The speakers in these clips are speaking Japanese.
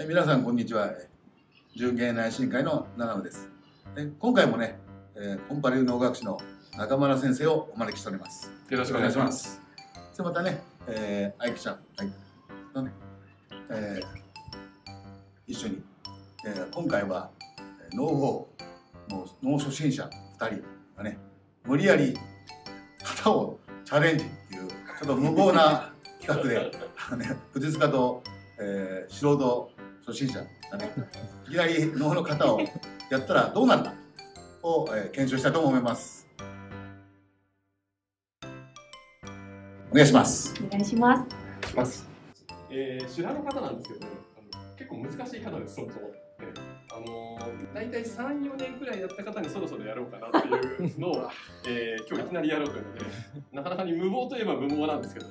え皆さんこんにちは。純芸内診会の長野です。え今回もね、えー、コンパレル脳学士の中村先生をお招きしております。よろしくお願いします。でまたね、えー、愛希ちゃん、はいとねえー、一緒に、えー、今回は脳法もう脳初心者2人がね無理やり型をチャレンジっていうちょっと無謀な企画でね、武術家と、えー、素人初心者がね。いきなり脳の型をやったらどうなるかを、えー、検証したいと思います。お願いします。お願いします。します。えー、修羅の方なんですけど、ね、あの結構難しい方ですそもそも、ね、あのー、大体34年くらいやった方にそろそろやろうかなっていうのを、えー、今日いきなりやろうというのでなかなかに無謀といえば無謀なんですけど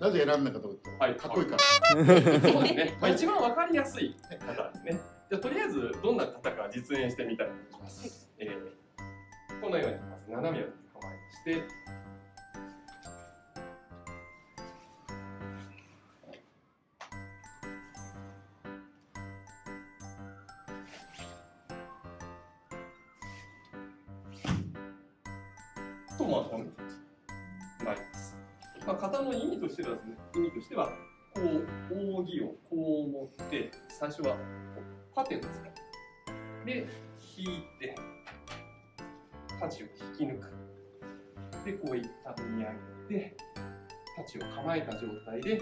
なぜ選んだかというと、はい、かっこいいから。そうですね。まあ一番わかりやすい方ですね。じゃあとりあえずどんな方か実演してみたいと思います。えー、このようにまず斜めを構えまして。とまあまあ、型の意味としてはですね、意味としては、こう、扇をこう持って、最初はこう縦を使う。で、引いて、太刀を引き抜く。で、こういった見上げて、太刀を構えた状態で、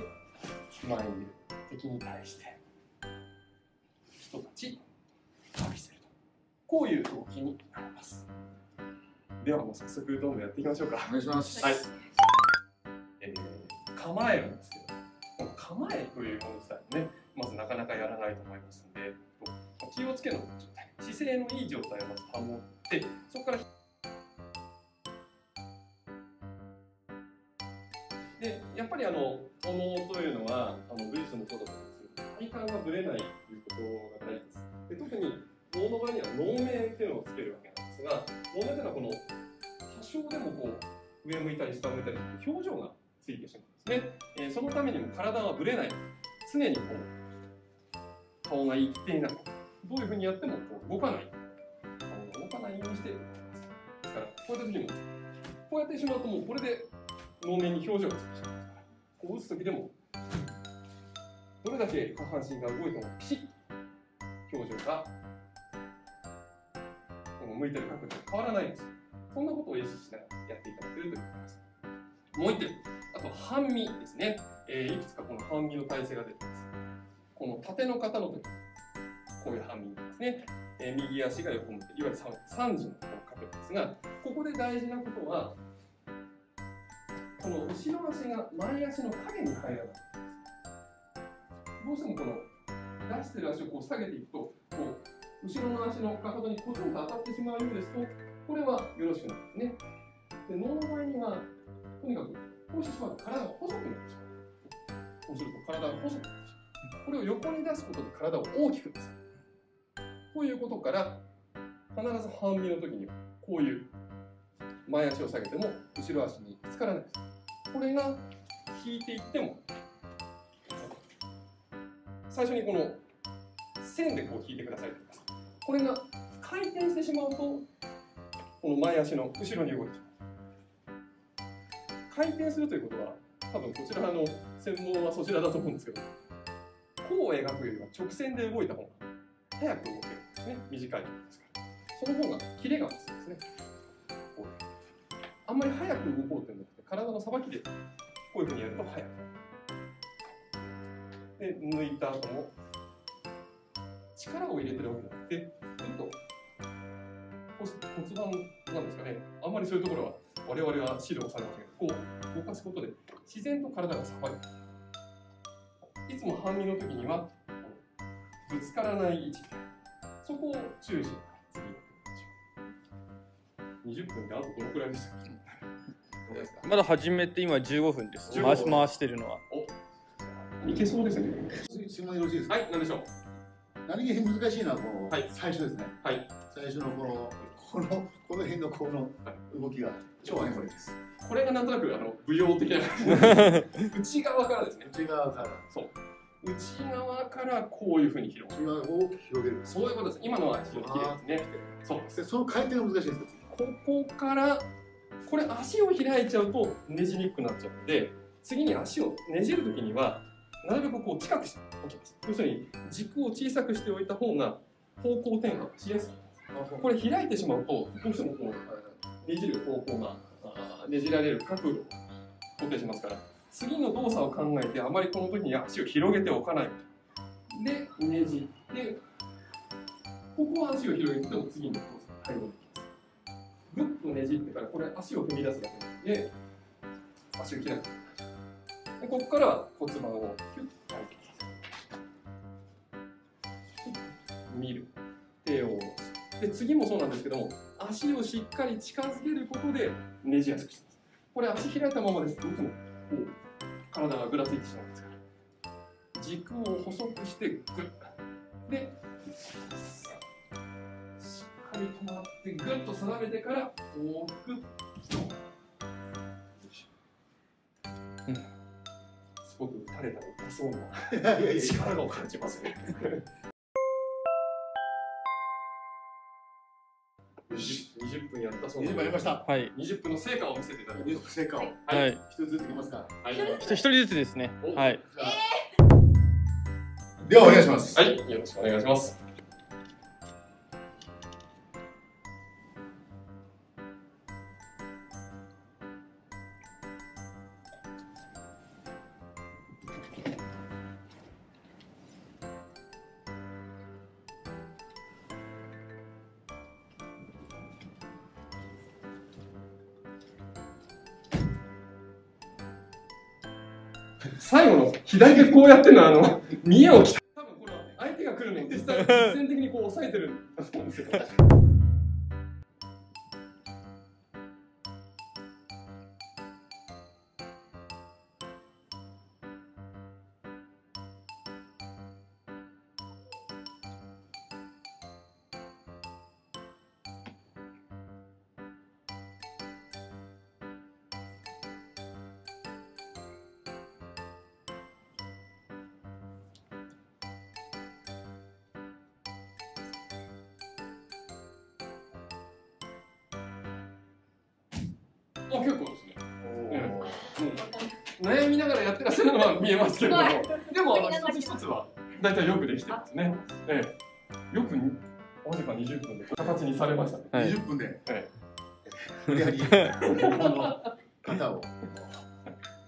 前に敵に対して、人たち、浴びせると。こういう動きになります。ではもう早速どんどんやっていきましょうか。お願いします。はい。構えるんですけど構えというもの自体ねまずなかなかやらないと思いますので気をつけの状態姿勢のいい状態をまず保ってそこからでやっぱりあのお能というのはあのルイスもそうだと思うんですけど体幹がぶれないということが大事ですで特に能の場合には能面っていうのをつけるわけなんですが能面というのはこの多少でもこう上向いたり下向いたり表情がついてしまうで、えー、そのためにも体はぶれない。常にこう顔が一定になるどういうふうにやってもこう動かない。顔が動かないようにしてですからこういった時もこうやってしまうともうこれで能面に表情がついてしまいますからこう打つ時でもどれだけ下半身が動いてもピシッ表情が向いてる角度変わらないんです。そんなことを意識しながらやっていただけるということです。もう一点。あと半身ですね、えー、いくつかこの半身の体勢が出てます。この縦の方の時こういう半身ですね、えー、右足が横向いていわゆる3時の角度ですがここで大事なことはこの後ろ足が前足の影に入らないどうしてもこの出してる足をこう下げていくとこう後ろの足のかかとにポツンと当たってしまうようですとこれはよろしくないですね。で脳の場合にはとにかくこうしてしまうと体が細くなってしまう。こうすると体が細くなってしまう。これを横に出すことで体を大きく出す。こういうことから、必ず半身の時には、こういう前足を下げても後ろ足につからないです。これが引いていっても、最初にこの線でこう引いてくださいこれが回転してしまうと、この前足の後ろに動いてしまう。回転するということは多分こちらの専門はそちらだと思うんですけど弧を描くよりは直線で動いた方が早く動けるんですね。短いですから。その方がキレが増すんですね。あんまり早く動こうというのは体のさばきでこういうふうにやると早く。で抜いた後も力を入れてるわけじゃなくてちょっと骨盤なんですかね。あんまりそういうところは我々は指導されませんこう動かすことで自然と体がさばるいつも半身の時にはぶつからない位置そこを注意して次やってみましょう20分であとどのくらいですかまだ始めて今15分です。回し回してるのは。おいけそうですね。質問よろしいですかはい何でしょう？何気に難しいのはこの、はい、最初ですね。はい。最初のこのこのこの辺のこの動きが超アニメです。これがなんとなくあの舞踊的な 内側からですね。内側から。そう。内側からこういうふうに広げる。今大きく広げるそういうことです。今のは非常に綺麗ですね。そうでその回転が難しいんですここからこれ足を開いちゃうとねじにくくなっちゃうので次に足をねじるときにはなるべくこう近くしておきます要するに軸を小さくしておいた方が方向転換しやすいこれ開いてしまうとどうしてもこうねじる方向がねじられる角度を固定しますから次の動作を考えてあまりこの時に足を広げておかない。でねじ。ってここは足を広げても次の動作に入るぐっとねじってからこれ足を踏み出すだけで足を開く。でここから骨盤をキュッと開いて見る。手をで次もそうなんですけども足をしっかり近づけることでねじやすくします。これ足開いたままです。といつもこう体がぐらついてしまうんですから。軸を細くしてグッ。でしっかり止まってぐっと定めてから大きくうん。すごく打たれたら痛そうな力を感じますねよし20分やった。そう20なので分やりました。はい。20分の成果を見せていただき20ま分成果を。はい。はい一つずついきますか。はい。一人ずつですね。はい。じゃあ。ではお願いします。はい、よろしくお願いします。最後の左でこうやってるのはあの見栄をき多分これは相手が来るのを実際実践的にこう抑えてるんだと思うんですよ。あ結構ですね。もう悩みながらやってらっしゃるのは見えますけれども、でもあの一つ一つは大体よくできてますね。ええ、よくにわずか20分で形にされましたね。はい。20分で。え無理やりを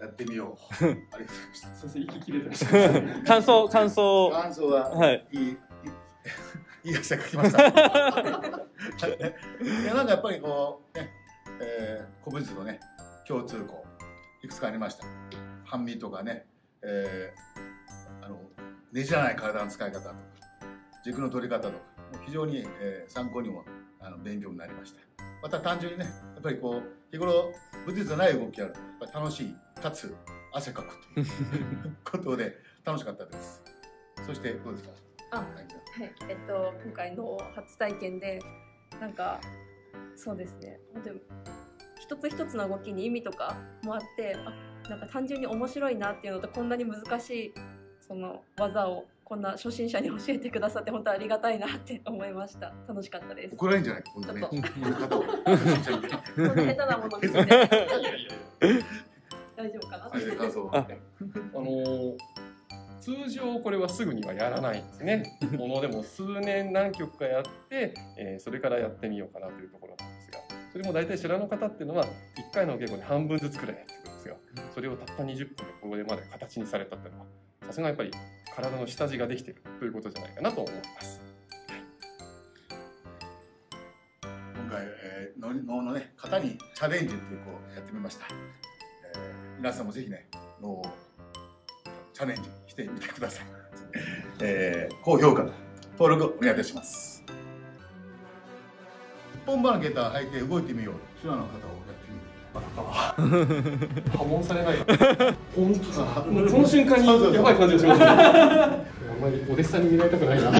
やってみよう。ありがとうございました。先生息切れてらっしゃいます。感想感想。感想は、はい。い、いいいい汗かきました。いやなんかやっぱりこうね、えー、古武術のね共通項いくつかありました。半身とかね、えー、あのねじらない体の使い方とか軸の取り方とか非常に、えー、参考にもあの勉強になりました。また単純にねやっぱりこう日頃武術じゃない動きあるとやっぱり楽しいかつ汗かくという ことで楽しかったです。そしてどうですか？あはいはい、えっと今回の初体験でなんかそうですね。本当に一つ一つの動きに意味とかもあってあなんか単純に面白いなっていうのとこんなに難しいその技をこんな初心者に教えてくださって本当ありがたいなって思いました。楽しかったです。怒られるんじゃない？か、この方を。こんな下手なもの見せて大丈夫かな？あのー通常これはすぐにはやらないんですね。ものでも数年何曲かやって、えーそれからやってみようかなというところなんですが、それも大体知らの方っていうのは1回のお稽古で半分ずつくらいやってくるんですが、それをたった20分でこれまで形にされたっていうのは、さすがやっぱり体の下地ができてるということじゃないかなと思います。今回、えー、脳のね、型にチャレンジっていうこうやってみました。えー、皆さんもぜひね、脳をチャレンジしてみてください。えー、高評価と登録お願いいたします。一本歯の下駄履いて動いてみよう。手話の方をやってみる。破門 されない本当だ。この瞬間にやばい感じがします、ね。あんまりお弟子さんに見られたくないな。